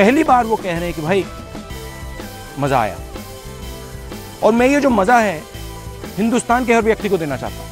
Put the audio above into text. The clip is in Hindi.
पहली बार वो कह रहे हैं कि भाई, मज़ा आया। और मैं ये जो मज़ा है, हिंदुस्तान के हर व्यक्ति को देना चाहता हूँ।